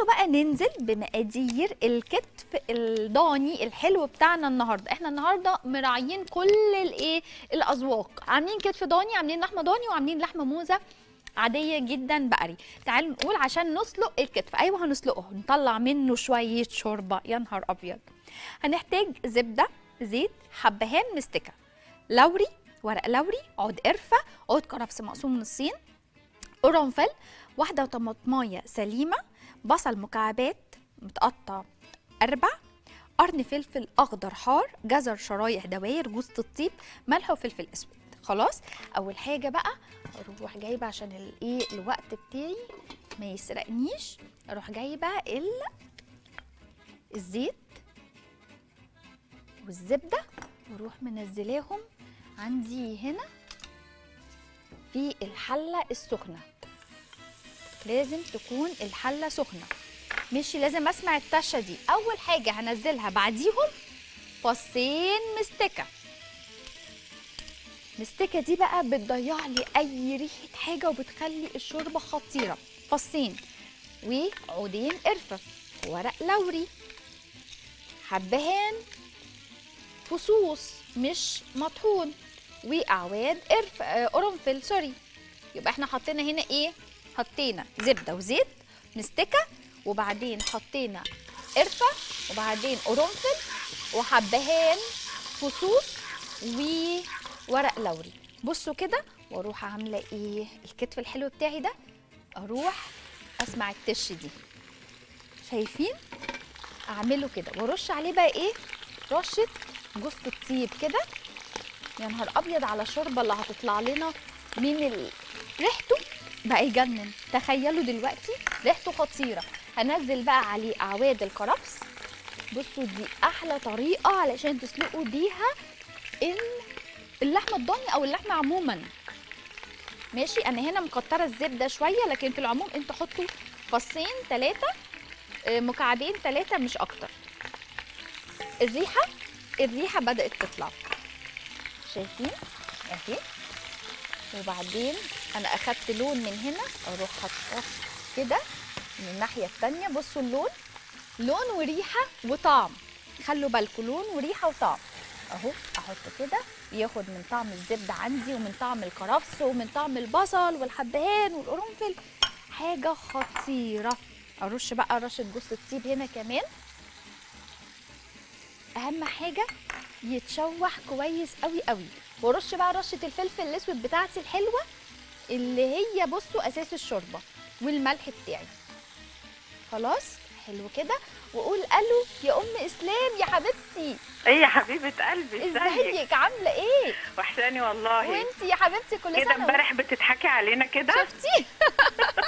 تعالوا بقى ننزل بمقادير الكتف الضاني الحلو بتاعنا النهارده. إحنا النهارده مراعيين كل الايه؟ الأذواق. عاملين كتف ضاني عاملين لحمة ضاني وعاملين لحمة موزة عادية جدا بقري. تعالوا نقول عشان نسلق الكتف. أيوه هنسلقه. نطلع منه شوية شوربة. يا نهار أبيض. هنحتاج زبدة زيت حبهان مستكة. لوري ورق لوري عود قرفة عود كرفس مقسوم نصين قرنفل واحدة طماطماية سليمة بصل مكعبات متقطع أربع قرن فلفل أخضر حار جزر شرايح دواير جوز الطيب ملح وفلفل أسود. خلاص؟ أول حاجة بقى أروح جايبة عشان الإيه الوقت بتاعي ما يسرقنيش. أروح جايبة ال الزيت والزبدة وأروح منزلاهم عندي هنا في الحلة السخنة. لازم تكون الحلة سخنة. مش لازم أسمع التشة دي. أول حاجة هنزلها بعديهم فصين مستكة. مستكة دي بقى بتضيع لي أي ريحة حاجة وبتخلي الشوربة خطيرة. فصين وعودين قرفة. ورق لوري. حبهان. فصوص مش مطحون. وأعواد قرف آه، قرنفل سوري. يبقى إحنا حطينا هنا إيه؟ حطينا زبدة وزيت مستكه وبعدين حطينا قرفة وبعدين قرنفل وحبهان فصوص وورق لوري. بصوا كده وأروح عاملة إيه؟ الكتف الحلو بتاعي ده أروح أسمع التش دي. شايفين؟ أعمله كده وأرش عليه بقى إيه؟ رشة جوز الطيب كده. يا نهار أبيض على الشوربه اللي هتطلع لنا من. ريحته. بقى يجنن تخيلوا دلوقتي ريحته خطيرة. هنزل بقى عليه أعواد الكرفس. بصوا دي أحلى طريقة علشان تسلقوا بيها ال- اللحمة الضاني أو اللحمة عموما. ماشي؟ أنا هنا مكترة الزبدة شوية لكن في العموم أنتوا حطوا فصين ثلاثة مكعبين ثلاثة مش أكتر. الريحة الريحة بدأت تطلع. شايفين؟ أهي. وبعدين أنا أخدت لون من هنا أروح حاطاه كده من الناحية التانية. بصوا اللون لون وريحة وطعم. خلوا بالكم لون وريحة وطعم. أهو أحط كده. ياخد من طعم الزبدة عندي ومن طعم الكرفس ومن طعم البصل والحبهان والقرنفل. حاجة خطيرة. أرش بقى رشة جوز الطيب هنا كمان. أهم حاجة يتشوح كويس قوي قوي وارش بقى رشة الفلفل الأسود بتاعتي الحلوة اللي هي بصوا أساس الشوربة والملح بتاعي. خلاص حلو كده. واقول ألو يا أم إسلام يا حبيبتي. إيه يا حبيبة قلبي إزيك؟ عاملة إيه؟ وحشاني والله. وأنتي يا حبيبتي كل كده سنة وانت- امبارح بتضحكي علينا كده؟ شفتي؟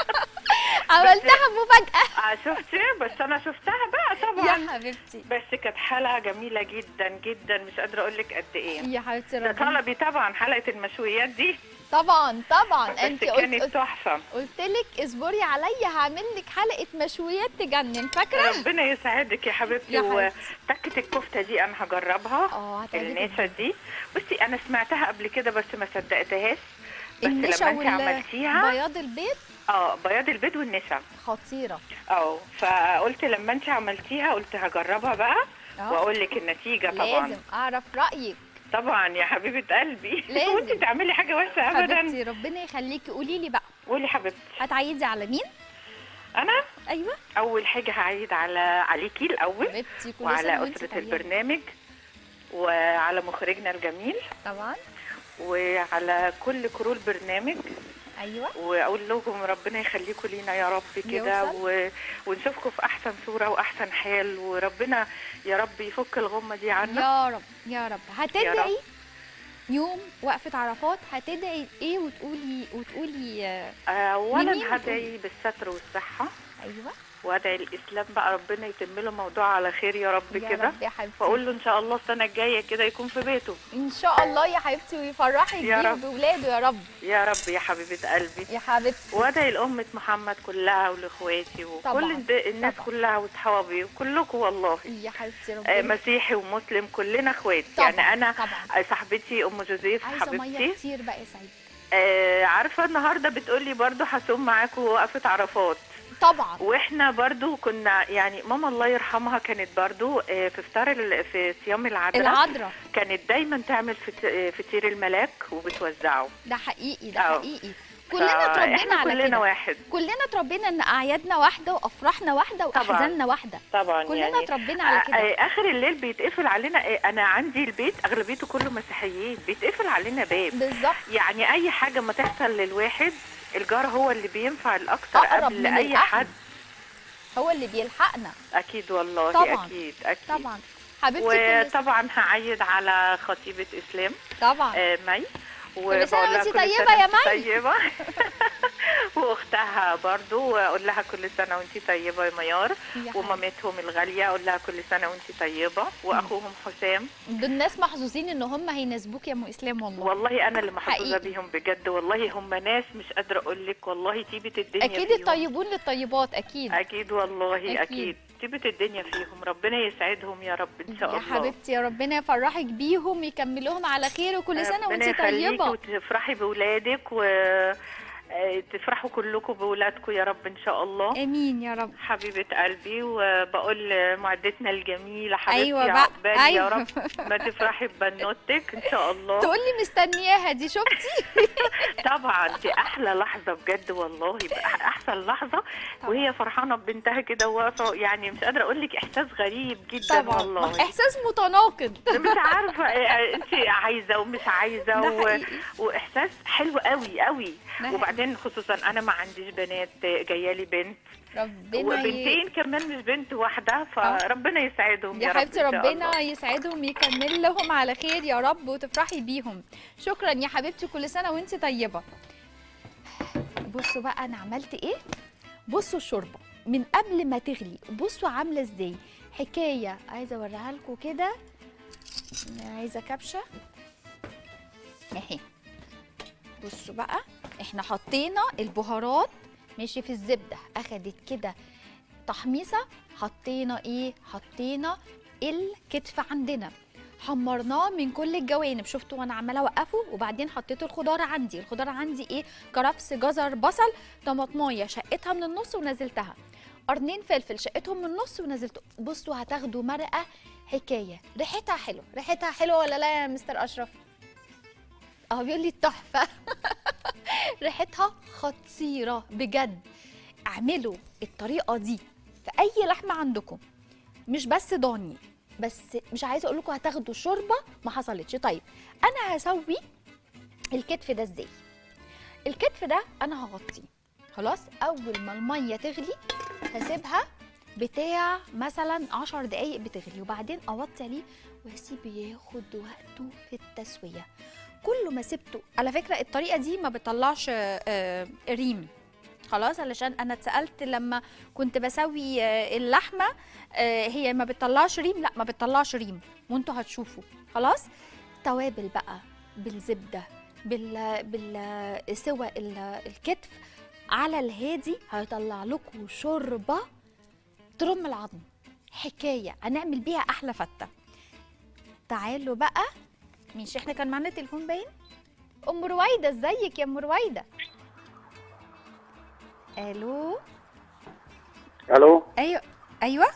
عملتها مفاجأة. آه شفتي؟ بس أنا طبعا حبيبتي. بس كانت حلقة جميلة جدا جدا. مش قادرة أقول لك قد إيه. يا حبيبتي ربنا. طلبي طبعا حلقة المشويات دي. طبعا طبعا. انت كانت تحفة. قلت لك اصبري عليا هعمل لك حلقة مشويات تجنن. فاكرة؟ ربنا يسعدك يا حبيبتي. وتكه الكفتة دي أنا هجربها آه النشا دي. بصي أنا سمعتها قبل كده بس ما صدقتهاش. بس لما انت عملتيها بياض البيض؟ آه بياض البيض والنشا. خطيرة. آه فقلت لما انت عملتيها قلت هجربها بقى آه. واقول لك النتيجة طبعا. لازم أعرف رأيك. طبعا يا حبيبة قلبي. لازم. وانت تعملي حاجة وحشة ابدا. حبيبتي ربنا يخليكي. قولي لي بقى. قولي حبيبتي. هتعيدي على مين؟ أنا؟ أيوه. أول حاجة هعيد على عليكي الأول. حبيبتي كل وعلى أسرة البرنامج. وعلى مخرجنا الجميل. طبعا. وعلى كل كرو البرنامج. أيوه. وأقول لهم ربنا يخليكم لينا يا رب كده. و... ونشوفكم في أحسن صورة وأحسن حال وربنا يا رب يفك الغمة دي عنا. يا رب يا رب. هتدعي يوم وقفة عرفات؟ هتدعي إيه وتقولي وتقولي آه، آه، اولا هدعي بالستر والصحة. أيوه. وادعي الإسلام بقى ربنا يتم له موضوع على خير يا رب كده. واقول له إن شاء الله السنة الجاية كده يكون في بيته. إن شاء الله يا حبيبتي ويفرحك بيه رب. وبولاده يا رب. يا رب يا حبيبة قلبي. يا حبيبتي. وادعي لأمة محمد كلها ولإخواتي وكل الناس طبعاً. كلها واصحابي وكلكم والله. يا حبيبتي آه، ربنا. مسيحي ومسلم كلنا إخوات. طبعاً، يعني أنا طبعا. آه، صاحبتي أم جوزيف حبيبتي. كتير بقى يا سعيد. آه عارفة النهارده بتقولي برضو هصوم معاكم وقفة عرفات. طبعا. وإحنا برضو كنا يعني ماما الله يرحمها كانت برضو آه، في فطار في صيام العذراء العذراء كانت دايما تعمل آه، فطير الملاك وبتوزعه. ده حقيقي ده أه. حقيقي. كلنا اتربينا على كلنا كده. واحد. كلنا اتربينا ان اعيادنا واحدة وافراحنا واحدة. واحزاننا واحدة. طبعا كلنا يعني. اتربينا على آه، كده. آخر الليل بيتقفل علينا أنا عندي البيت أغلبيته كله مسيحيين. بيتقفل علينا باب. بالظبط. يعني أي حاجة ما تحصل للواحد الجار هو اللي بينفع الأكثر قبل أي. حد. هو اللي بيلحقنا. أكيد والله طبعاً. أكيد أكيد. طبعا. حبيبتي وطبعا هعيد على خطيبة إسلام. طبعا. آه، مي. كل كل طيبة سنة يا مي. طيبة وأختها برضو واقول لها كل سنة وانتي طيبة يا ميار. ومامتهم الغالية أقول لها كل سنة وانتي طيبة وأخوهم حسام دول الناس محظوظين إن هم هيناسبوك يا أم إسلام والله والله أنا اللي محظوظة حقيقي. بيهم بجد والله هم ناس مش قادرة أقول لك والله طيبة الدنيا أكيد. الطيبون للطيبات أكيد أكيد والله أكيد. طيبة الدنيا فيهم. ربنا يسعدهم يا رب إن شاء يا الله. حبيبتي يا ربنا يفرحك بيهم يكملوهم على خير وكل سنة ربنا وانت يخليكي طيبه وتفرحي بولادك و تفرحوا كلكم بولادكم يا رب إن شاء الله. آمين يا رب. حبيبة قلبي وبقول لمعدتنا الجميلة حبيبتي أيوة بقى، عقبال يا أيوة. رب. ما تفرحي ببنوتك إن شاء الله. تقول لي مستنياها دي شفتي؟ طبعا دي أحلى لحظة بجد والله أحسن لحظة. وهي فرحانة ببنتها كده واقفة يعني مش قادرة أقول لك إحساس غريب جدا طبعا. والله. إحساس متناقض. مش عارفة انت عايزة ومش عايزة ده و... وإحساس حلو قوي قوي. ده وبعدين خصوصا أنا ما عنديش بنات جاية لي بنت. ربنا ي... وبنتين كمان مش بنت واحدة فربنا يسعدهم يا, يا رب حبيبتي شاء ربنا. يسعدهم يكمل لهم على خير يا رب وتفرحي بيهم. شكرا يا حبيبتي كل سنة وانت طيبة. بصوا بقى أنا عملت إيه؟ بصوا الشوربة من قبل ما تغلي بصوا عاملة إزاي. حكاية عايزة أوريها لكم كده. عايزة كبشة. اهي بصوا بقى. إحنا حطينا البهارات ماشي في الزبدة أخدت كده تحميصه حطينا إيه؟ حطينا الكتف عندنا. حمرناه من كل الجوانب شفتوا وأنا عمالة أوقفه؟ وبعدين حطيت الخضار عندي. الخضار عندي إيه؟ كرفس جزر بصل طماطماية شقتها من النص ونزلتها. قرنين فلفل شقتهم من النص ونزلت. بصوا هتاخدوا مرقة حكاية. ريحتها حلوة. ريحتها حلوة ولا لا يا مستر أشرف؟ آه بيقول لي تحفة. ريحتها خطيرة بجد. اعملوا الطريقة دي في أي لحمة عندكم. مش بس ضاني بس مش عايزة أقول لكم هتاخدوا شوربة ما حصلتش. طيب أنا هسوي الكتف ده إزاي؟ الكتف ده أنا هغطيه. خلاص أول ما المية تغلي هسيبها بتاع مثلا 10 دقايق بتغلي وبعدين أوطي عليه وأسيبه ياخد وقته في التسوية. كل ما سبته. على فكرة الطريقة دي ما بتطلعش آه، ريم. خلاص علشان أنا اتسألت لما كنت بسوي آه، اللحمة آه، هي ما بتطلعش ريم. لا ما بتطلعش ريم. وانتوا هتشوفوا. خلاص؟ توابل بقى بالزبدة بال بال سوى ال- الكتف. على الهادي هيطلع لكم شوربة ترم العظم. حكاية. هنعمل بيها أحلى فتة. تعالوا بقى مش إحنا كان معانا تليفون باين؟ أم رويدة. إزيك يا أم رويدة؟ ألو؟ ألو؟ أيوه أيوه؟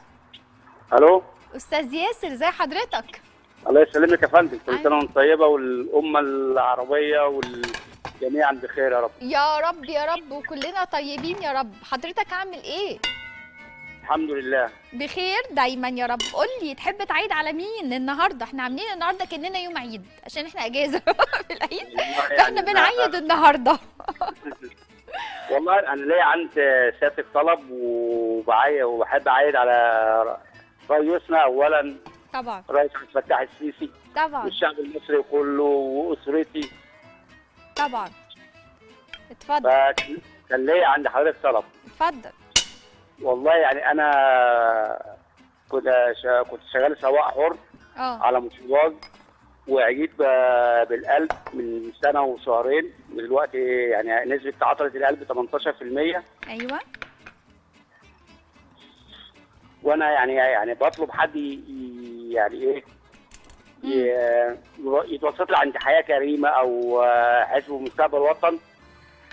ألو؟ أستاذ ياسر ازي حضرتك؟ الله يسلمك يا فندم. كل أيوة. سنه وأنت طيبة والأمة العربية والجميع بخير يا رب. يا رب يا رب وكلنا طيبين يا رب. حضرتك عامل إيه؟ الحمد لله. بخير دايما يا رب. قول لي تحب تعيد على مين النهارده؟ إحنا عاملين النهارده كأننا يوم عيد عشان إحنا إجازة في العيد. والله فاحنا يعني بنعيد النهارده. والله أنا ليا عند سيادتك طلب وبعيد وبحب أعيد على رئيسنا اولا طبعا. رئيس عبد الفتاح السيسي. طبعا. والشعب المصري كله وأسرتي. طبعا. اتفضل. فكان ليا عند حضرتك طلب. اتفضل. والله يعني أنا كنت كنت شغال سواق حر آه. على مشواج وعييت بالقلب من سنة وشهرين ودلوقتي يعني نسبة تعاطله القلب 18% أيوه. وأنا يعني يعني بطلب حد يعني إيه يتوسط لي عند حياة كريمة أو آه، حزب مستقبل وطن.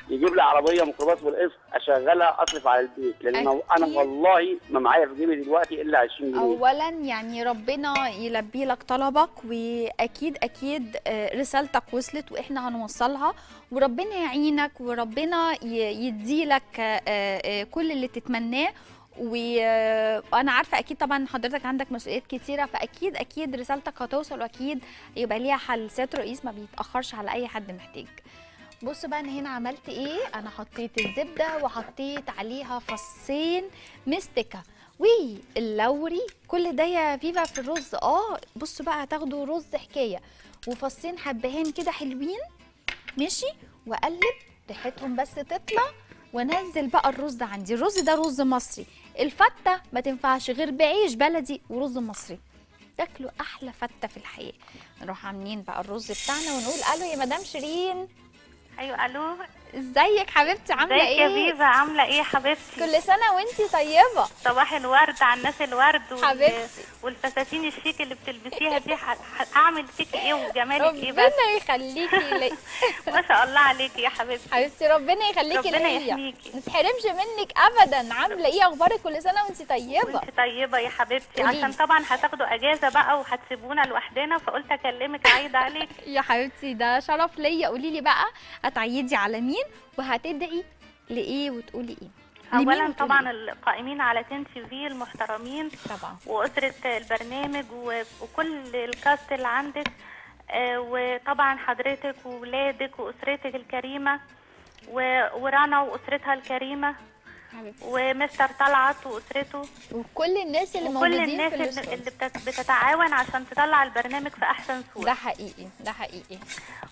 يجيب لي عربية ميكروباص بالقسط أشغلها أصرف على البيت لأن أنا أكيد. والله ما معايا في جيبي دلوقتي إلا 20 جنيه. اولا يعني ربنا يلبي لك طلبك وأكيد أكيد آه، رسالتك وصلت وإحنا هنوصلها وربنا يعينك وربنا يديلك آه، آه، كل اللي تتمناه. وأنا عارفة أكيد طبعا حضرتك عندك مسؤوليات كتيرة فأكيد أكيد رسالتك هتوصل وأكيد يبقى ليها حل. سيادة الرئيس ما بيتأخرش على أي حد محتاج. بصوا بقى أنا هنا عملت إيه؟ أنا حطيت الزبدة وحطيت عليها فصين مستكة. واللوري كل ده يا فيفا في الرز. آه بصوا بقى هتاخدوا رز حكاية. وفصين حبهان كده حلوين. ماشي؟ واقلب ريحتهم بس تطلع. وانزل بقى الرز عندي. الرز ده رز مصري. الفتة ما تنفعش غير بعيش بلدي ورز مصري. تاكلوا أحلى فتة في الحياة. نروح عاملين بقى الرز بتاعنا ونقول ألو يا مدام شيرين. أيوه ألو. ازيك حبيبتي؟ عاملة ازيك يا إيه؟ فيفا عاملة إيه حبيبتي؟ كل سنة وانتي طيبة. صباح الورد على الناس الورد وال- حبيبتي. والفساتين الشيك اللي بتلبسيها دي ح- ح- هعمل فيكي إيه وجمالك إيه بس؟ ربنا يخليكي. لي ما شاء الله عليكي يا حبيبتي. حبيبتي ربنا يخليكي ربنا يحميكي. ما تحرمش منك ابدا. عاملة إيه؟ أخبارك كل سنة وانتي طيبة؟ وانت طيبة يا حبيبتي. عشان طبعا هتاخدوا أجازة بقى وهتسيبونا لوحدنا فقلت أكلمك عايدة عليك يا حبيبتي ده شرف ليا. قولي لي بقى هتعيدي على مين؟ وهتدعي لإيه وتقولي إيه. اولا طبعا إيه؟ القائمين على تين تي في المحترمين طبعا. وأسرة البرنامج وكل الكاست اللي عندك آه، وطبعا حضرتك وولادك وأسرتك الكريمة و- ورنا وأسرتها الكريمة. ومستر طلعت واسرته. وكل الناس اللي وكل موجودين الناس في اللي الاستوديو اللي بتت- بتتعاون عشان تطلع البرنامج في أحسن صورة. ده حقيقي ده حقيقي.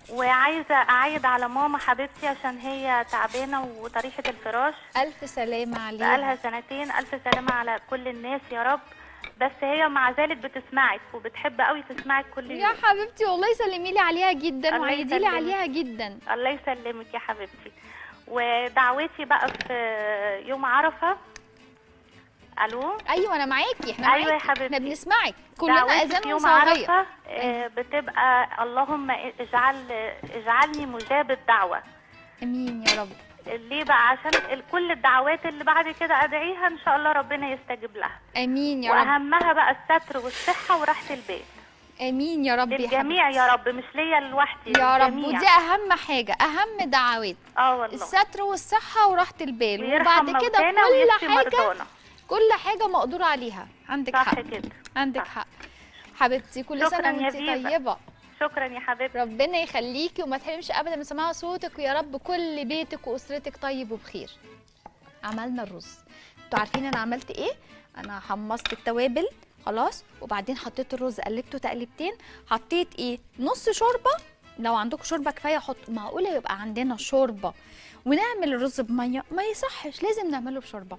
وعايزة أعيد على ماما حبيبتي عشان هي تعبانة وطريحه الفراش. ألف سلامة عليها. بقالها سنتين ألف سلامة على كل الناس يا رب. بس هي مع ذلك بتسمعك وبتحب قوي تسمعك كل يا يوم. حبيبتي والله سلمي لي عليها جدا الله وعيدي لي. عليها جدا. الله يسلمك يا حبيبتي. ودعوتي بقى في يوم عرفة. ألو؟ أيوه أنا معاكي. إحنا أيوة يا معاكي. حبيبتي. إحنا بنسمعك. كلنا اذان يوم عرفة آه، بتبقى اللهم اجعل اجعلني مجاب الدعوة. آمين يا رب. ليه بقى عشان كل الدعوات اللي بعد كده أدعيها إن شاء الله ربنا يستجيب لها. آمين يا رب. وأهمها بقى الستر والصحة وراحة البيت. آمين يا رب يا للجميع حبيبتي. يا رب مش ليا لوحدي يا رب. ودي أهم حاجة أهم دعوات. آه والله. الستر والصحة وراحة البال. وبعد كده كل حاجة مرضانا. كل حاجة مقدور عليها. عندك صح حق. كده. عندك صح. حق. حبيبتي كل سنة يا وانت. طيبة. شكرا يا حبيبتي. ربنا يخليكي وما تحرمش ابدا من سماع صوتك. ويا رب كل بيتك وأسرتك طيب وبخير. عملنا الرز. أنتوا عارفين أنا عملت إيه؟ أنا حمصت التوابل. خلاص. وبعدين حطيت الرز قلبته تقلبتين حطيت إيه؟ نص شوربة. لو عندكم شوربة كفاية حطوا معقولة يبقى عندنا شوربة. ونعمل الرز بمية. ما يصحش لازم نعمله بشوربة.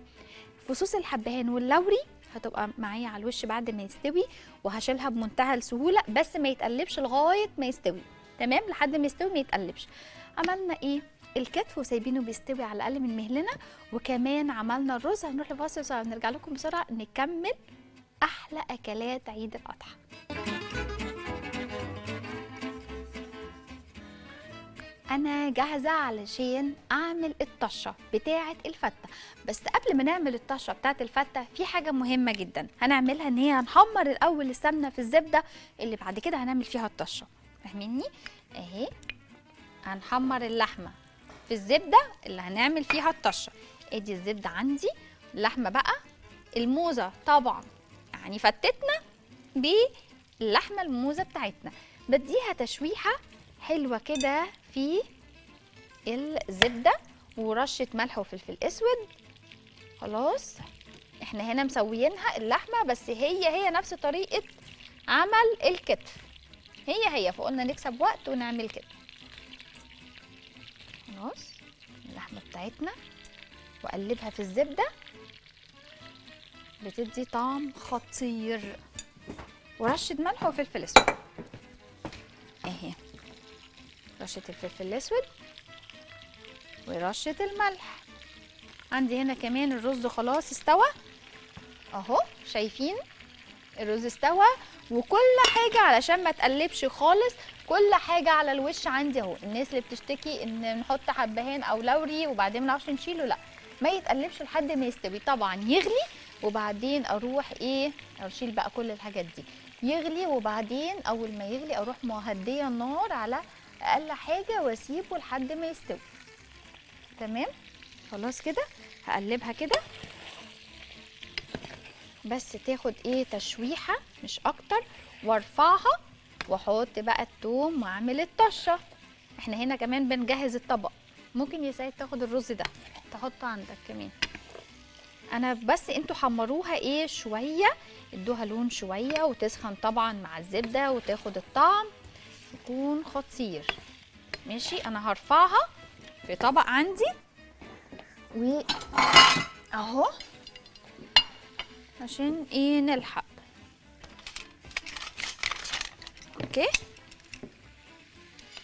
فصوص الحبهان واللوري هتبقى معايا على الوش بعد ما يستوي وهشيلها بمنتهى السهولة بس ما يتقلبش لغاية ما يستوي. تمام؟ لحد ما يستوي ما يتقلبش. عملنا إيه؟ الكتف وسايبينه بيستوي على الأقل من مهلنا. وكمان عملنا الرز. هنروح لفاصل بسرعة نرجع لكم بسرعة نكمل. أحلى أكلات عيد الأضحى. أنا جاهزة علشان أعمل الطشة بتاعة الفتة. بس قبل ما نعمل الطشة بتاعة الفتة في حاجة مهمة جدا. هنعملها إن هي هنحمر الأول السمنة في الزبدة اللي بعد كده هنعمل فيها الطشة. فاهميني؟ أهي. هنحمر اللحمة في الزبدة اللي هنعمل فيها الطشة. أدي الزبدة عندي. اللحمة بقى. الموزة طبعا. يعني فتتنا باللحمه الموزة بتاعتنا. بديها تشويحة حلوة كده في الزبدة ورشة ملح وفلفل أسود. خلاص إحنا هنا مسويينها اللحمة بس هي هي نفس طريقة عمل الكتف. هي هي فقلنا نكسب وقت ونعمل كده. خلاص اللحمة بتاعتنا وأقلبها في الزبدة. بتدي طعم خطير. ورشة ملح وفلفل أسود. اهي رشة الفلفل الأسود ورشة الملح. عندي هنا كمان الرز خلاص استوى. أهو شايفين؟ الرز استوى. وكل حاجة علشان ما تقلبش خالص كل حاجة على الوش عندي أهو. الناس اللي بتشتكي إن نحط حبهان أو لوري وبعدين ما نعرفش نشيله لأ. ما يتقلبش لحد ما يستوي. طبعا يغلي وبعدين أروح إيه أشيل بقى كل الحاجات دي. يغلي وبعدين أول ما يغلي أروح مهدية النار على أقل حاجة وأسيبه لحد ما يستوي. تمام؟ خلاص كده؟ هقلبها كده. بس تاخد إيه تشويحة مش أكتر وارفعها وأحط بقى التوم وأعمل الطشة. إحنا هنا كمان بنجهز الطبق. ممكن يا سيد تاخد الرز ده تحطه عندك كمان. أنا بس أنتوا حمروها إيه شوية ادوها لون شوية وتسخن طبعا مع الزبدة وتاخد الطعم يكون خطير. ماشي أنا هرفعها في طبق عندي و أهو عشان إيه نلحق. أوكي؟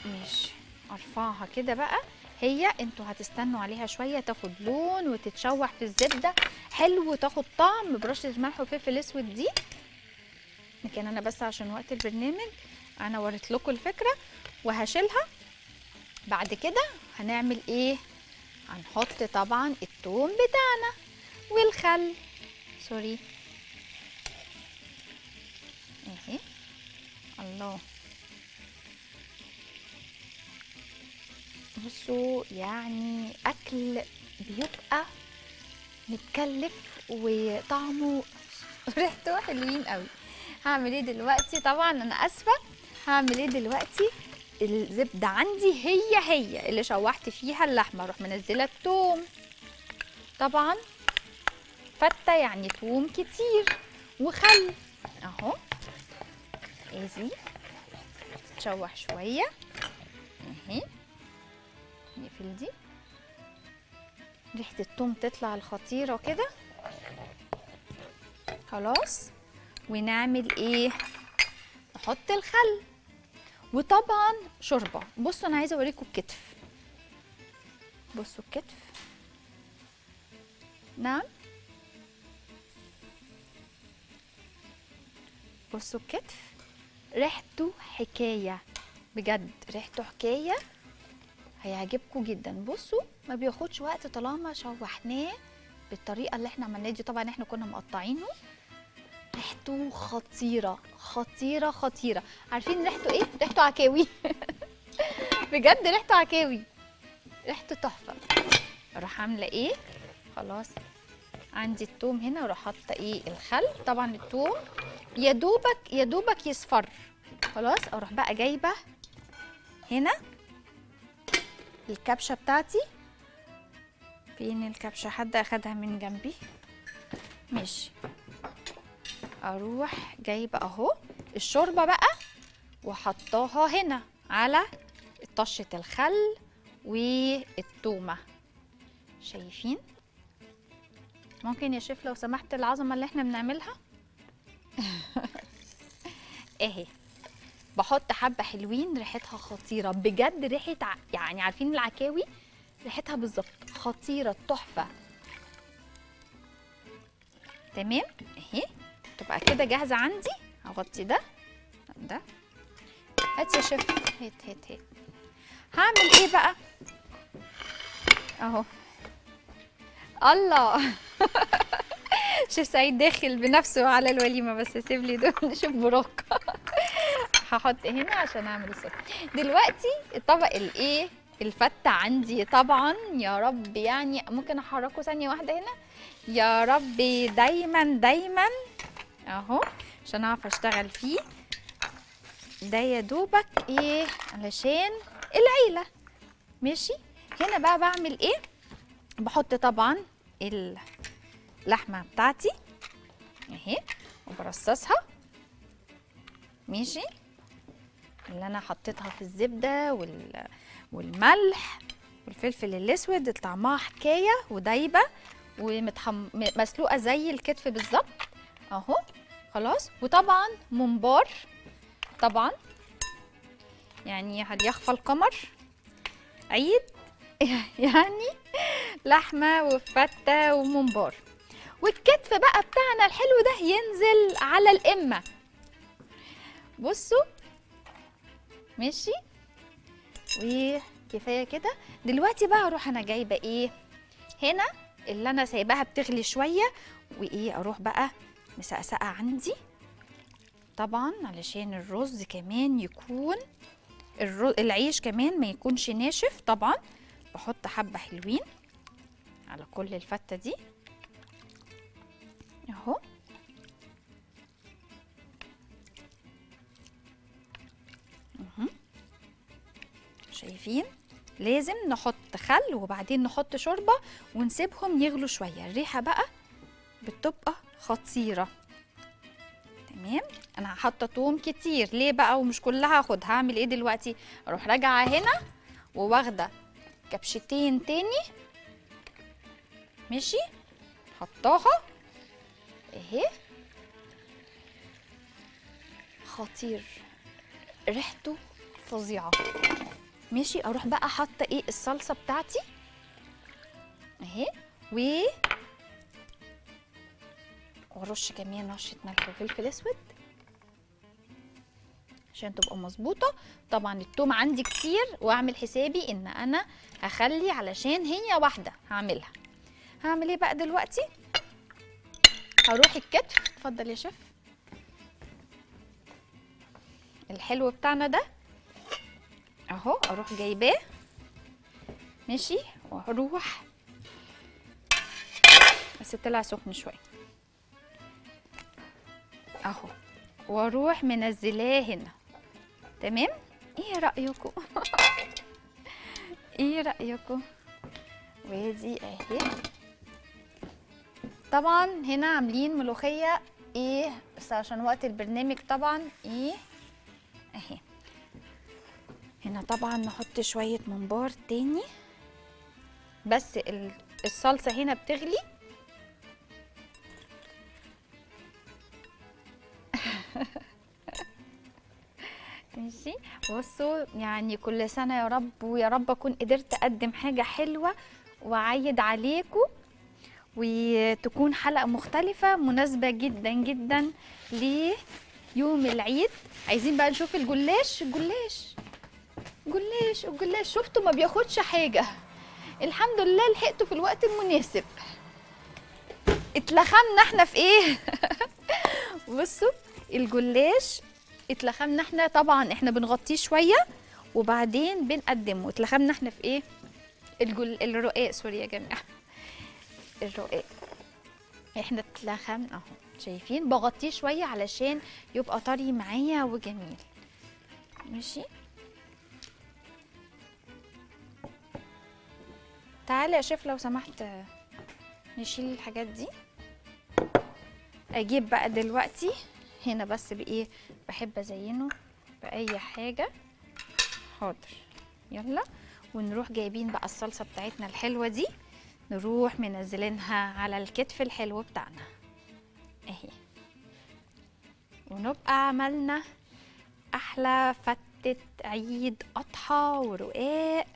ماشي أرفعها كده بقى. هي أنتوا هتستنوا عليها شوية تاخد لون وتتشوح في الزبدة. حلو وتاخد طعم برشة الملح والفلفل الاسود دي. لكن أنا بس عشان وقت البرنامج أنا وريت لكم الفكرة وهشيلها. بعد كده هنعمل إيه؟ هنحط طبعا التوم بتاعنا والخل. سوري اهي الله. بصوا يعني أكل بيبقى متكلف وطعمه ريحته حلوين قوي. هعمل إيه دلوقتي؟ طبعا أنا آسفة. هعمل إيه دلوقتي؟ الزبدة عندي هي هي اللي شوحت فيها اللحمة. أروح منزلة التوم. طبعا فتة يعني توم كتير وخل. أهو. ادي تشوح شوية. اهي. نقفل دي ريحة التوم تطلع الخطيرة كده خلاص. ونعمل إيه؟ نحط الخل. وطبعا شوربة. بصوا أنا عايزة أوريكم الكتف. بصوا الكتف. نعم. بصوا الكتف. ريحته حكاية. بجد ريحته حكاية. هيعجبكم جدا. بصوا ما بياخدش وقت طالما شوحناه بالطريقة اللي إحنا عملناها دي. طبعا إحنا كنا مقطعينه. ريحته خطيرة خطيرة خطيرة. عارفين ريحته إيه؟ ريحته عكاوي. بجد ريحته عكاوي. ريحته تحفة. أروح عاملة إيه؟ خلاص. عندي التوم هنا وأروح حاطة إيه؟ الخل. طبعا التوم يا دوبك يا دوبك يصفر. خلاص أروح بقى جايبة هنا. الكبشة بتاعتي. فين الكبشة؟ حد أخدها من جنبي. ماشي. أروح جايبه أهو الشوربة بقى وحطاها هنا على طشة الخل والتومة. شايفين؟ ممكن يا شيف لو سمحت العظمة اللي إحنا بنعملها. اهي بحط حبة حلوين ريحتها خطيرة. بجد ريحة يعني عارفين العكاوي؟ ريحتها بالظبط. خطيرة تحفة. تمام؟ اهي. تبقى كده جاهزة عندي. هغطي ده. ده. هات يا شيف. هات هات هات. هعمل إيه بقى؟ اهو. الله. شيف سعيد داخل بنفسه على الوليمة بس سيب لي دول. نشوف براك هحط هنا عشان أعمل الصوص دلوقتي الطبق الإيه؟ الفتة عندي طبعا. يا رب يعني ممكن أحركه ثانية واحدة هنا. يا رب دايما دايما. أهو عشان أعرف أشتغل فيه. ده يا دوبك إيه؟ علشان العيلة. ماشي؟ هنا بقى بعمل إيه؟ بحط طبعا اللحمة بتاعتي. أهي وبرصصها. ماشي؟ اللي أنا حطيتها في الزبدة وال... والملح والفلفل الأسود طعمها حكاية ودايبة ومسلوقه زي الكتف بالظبط. أهو خلاص. وطبعا ممبار. طبعا. يعني هل يخفى القمر. عيد. يعني لحمة وفتة وممبار. والكتف بقى بتاعنا الحلو ده ينزل على القمه بصوا ماشي؟ وكفاية كده. دلوقتي بقى أروح أنا جايبة إيه؟ هنا اللي أنا سايباها بتغلي شوية. وإيه؟ أروح بقى مسقسقة عندي. طبعا علشان الرز كمان يكون الرو... العيش كمان ما يكونش ناشف. طبعا بحط حبة حلوين على كل الفتة دي. أهو. شايفين؟ لازم نحط خل وبعدين نحط شوربة ونسيبهم يغلوا شوية. الريحة بقى بتبقى خطيرة. تمام؟ أنا حاطه توم كتير. ليه بقى؟ ومش كلها هاخدها هعمل إيه دلوقتي؟ أروح راجعة هنا وواخدة كبشتين تاني. ماشي؟ حطاها. إهي. خطير. ريحته فظيعة. ماشي أروح بقى حاطه إيه الصلصة بتاعتي؟ أهي و وأرش كمان رشه ملح وفلفل أسود عشان تبقى مظبوطة. طبعا التوم عندي كتير وأعمل حسابي إن أنا هخلي علشان هي واحدة هعملها. هعمل إيه بقى دلوقتي؟ هروح الكتف. اتفضل يا شيف. الحلو بتاعنا ده. أهو أروح جايباه. ماشي؟ وأروح. بس طلع سخن شوية. أهو. وأروح منزلاه هنا. تمام؟ إيه رأيكم؟ إيه رأيكم؟ وادي أهي. طبعا هنا عاملين ملوخية. إيه؟ بس عشان وقت البرنامج طبعا. إيه؟ هنا طبعا نحط شوية ممبار تاني. بس ال- الصلصة هنا بتغلي. ماشي. بصوا يعني كل سنة يا رب ويا رب أكون قدرت أقدم حاجة حلوة وأعيد عليكم وتكون حلقة مختلفة مناسبة جدا جدا ليوم العيد. عايزين بقى نشوف الجلاش؟ الجلاش. جلاش الجلاش شفتوا ما بياخدش حاجة. الحمد لله لحقته في الوقت المناسب. اتلخمنا إحنا في إيه؟ بصوا الجلاش اتلخمنا إحنا طبعا إحنا بنغطيه شوية وبعدين بنقدمه. اتلخمنا إحنا في إيه؟ الجل... الرقاق سوري يا جماعة. الرقاق. إحنا اتلخمنا اهو. شايفين؟ بغطيه شوية علشان يبقى طري معايا وجميل. ماشي؟ تعالى يا شيف لو سمحت نشيل الحاجات دي. أجيب بقى دلوقتي. هنا بس بإيه؟ بحب أزينه بأي حاجة. حاضر. يلا. ونروح جايبين بقى الصلصة بتاعتنا الحلوة دي. نروح منزلينها على الكتف الحلو بتاعنا. أهي. ونبقى عملنا أحلى فتة عيد أضحى ورقاق.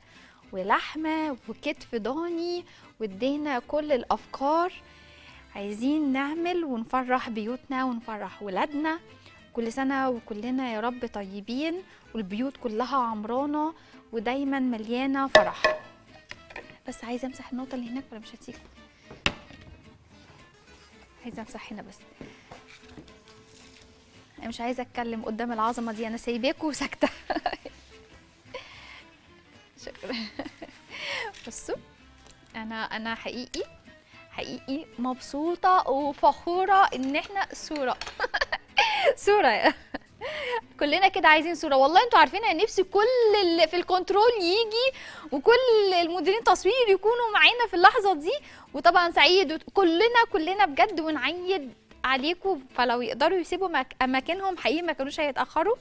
ولحمة وكتف ضاني وادينا كل الأفكار. عايزين نعمل ونفرح بيوتنا ونفرح ولادنا. كل سنة وكلنا يا رب طيبين والبيوت كلها عمرانة ودايما مليانة فرح. بس عايزة امسح النقطة اللي هناك ولا مش هتيجي؟ عايزة امسح هنا بس. أنا مش عايزة أتكلم قدام العظمة دي أنا سايباكوا وساكتة أنا أنا حقيقي حقيقي مبسوطة وفخورة ان إحنا صورة. صورة. كلنا كده عايزين صورة. والله أنتوا عارفين أنا نفسي كل اللي في الكنترول يجي وكل المديرين تصوير يكونوا معانا في اللحظة دي. وطبعا سعيد كلنا كلنا بجد ونعيد عليكم. فلو يقدروا يسيبوا. اماكنهم حقيقي ما كانوش هيتأخروا.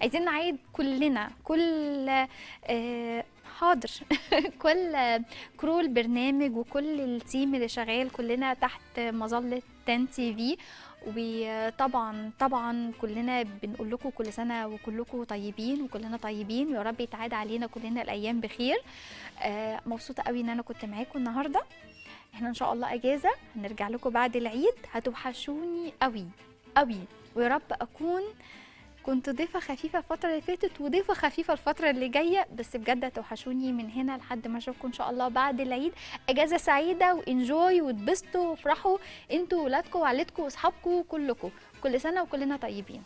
عايزين نعيد كلنا كل آه، حاضر. كل crew البرنامج وكل ال team اللي شغال كلنا تحت مظلة 10 TV. وطبعا طبعا كلنا بنقول لكم كل سنة وكلكم طيبين وكلنا طيبين. ويا رب يتعاد علينا كلنا الأيام بخير. آه، مبسوطة قوي إن أنا كنت معاكم النهارده. إحنا إن شاء الله إجازة. هنرجع لكم بعد العيد. هتوحشوني قوي قوي. ويا رب أكون كنت ضيفة خفيفة الفترة اللي فاتت وضيفة خفيفة الفترة اللي جاية بس بجد هتوحشوني من هنا لحد ما أشوفكم إن شاء الله بعد العيد. أجازة سعيدة وإنجوي واتبسطوا وافرحوا أنتوا ولادكم وعيلتكم وأصحابكم كلكم كل سنة وكلنا طيبين.